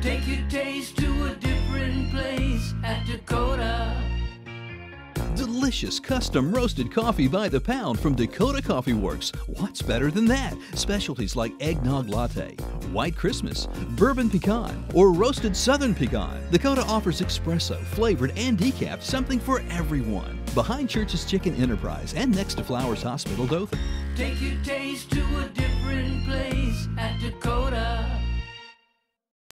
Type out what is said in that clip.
Take your taste to a different place at Dakota. Delicious custom roasted coffee by the pound from Dakota Coffee Works. What's better than that? Specialties like eggnog latte, white Christmas, bourbon pecan, or roasted southern pecan. Dakota offers espresso, flavored, and decaf, something for everyone. Behind Church's Chicken Enterprise and next to Flowers Hospital, Dothan. Take your taste to a.